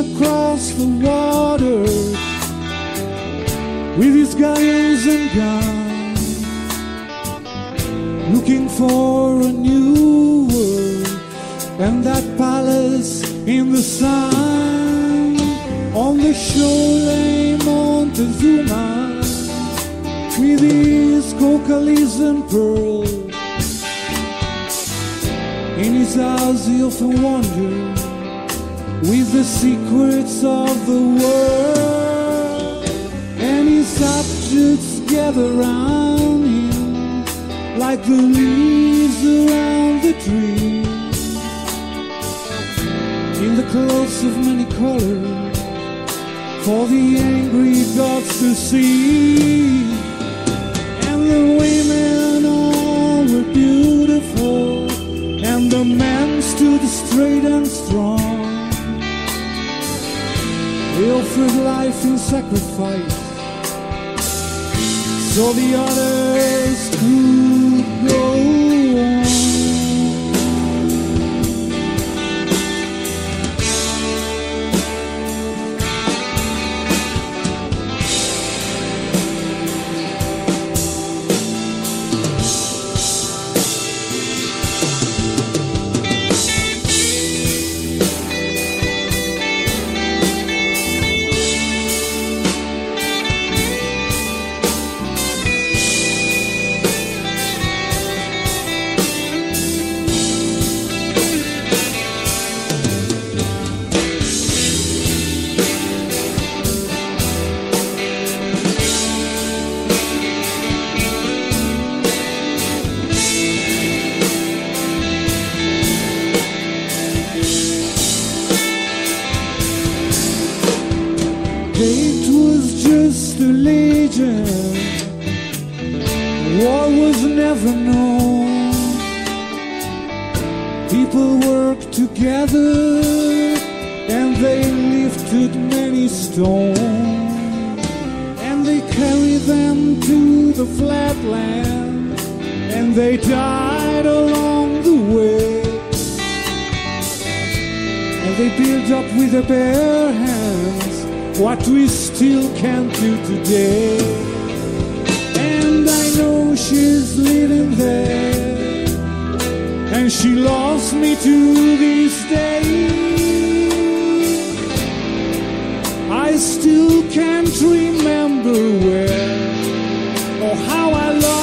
across the water with his guns and guns, looking for a new world and that palace in the sun on the shore lay Montezuma with his cocalis and pearls. In his he often wandered with the secrets of the world, and his subjects gather round him like the leaves around the tree. In the clothes of many colors, for the angry gods to see, and the women all were beautiful, and the men stood straight and strong. They offered life in sacrifice. So the others could go legend. War was never known. People worked together and they lifted many stones. And they carried them to the flatland and they died along the way. And they built up with their bare hands what we still can't do today. And I know she's living there, and she loves me to this day. I still can't remember where or how I lost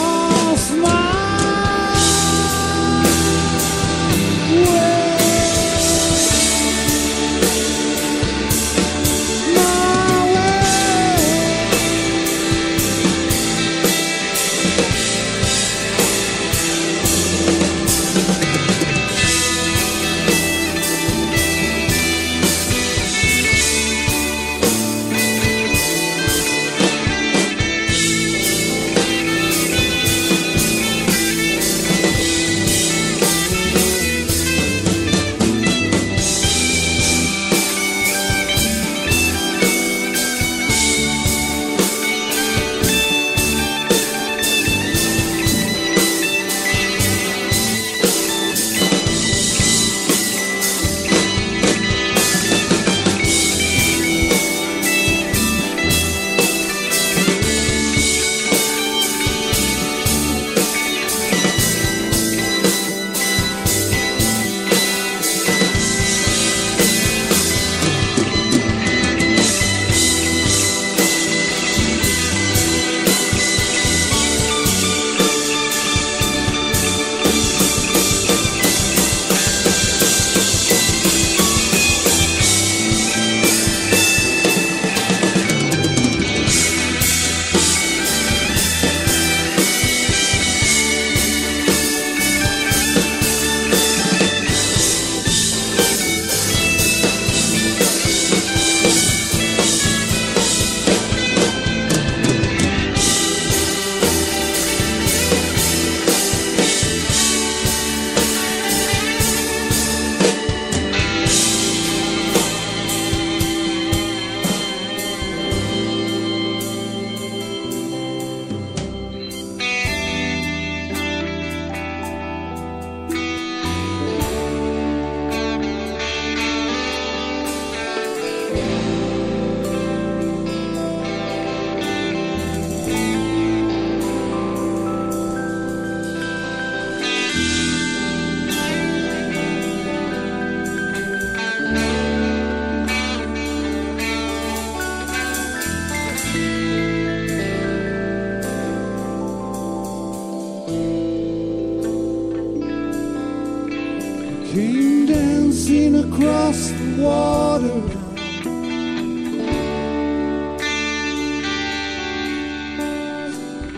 across the water.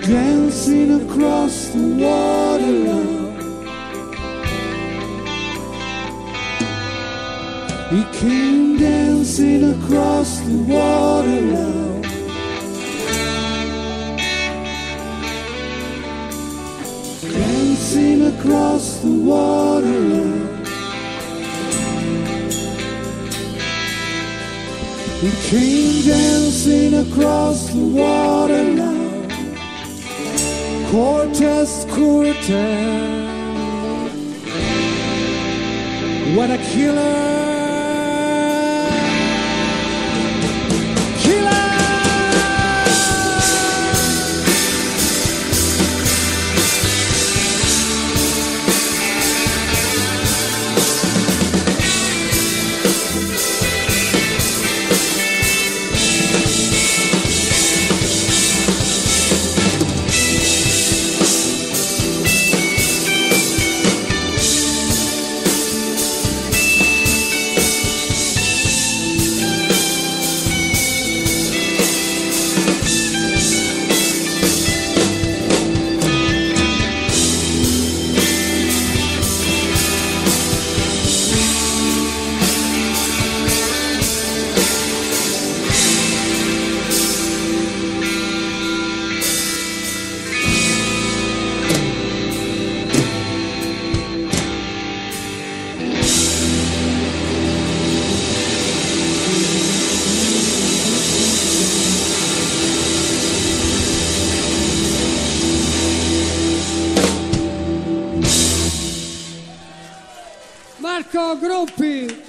Dancing across the water. He came dancing across the water now. Dancing across the water He came dancing across the water now. Cortez, Cortez. What a killer! Killer! Grupo.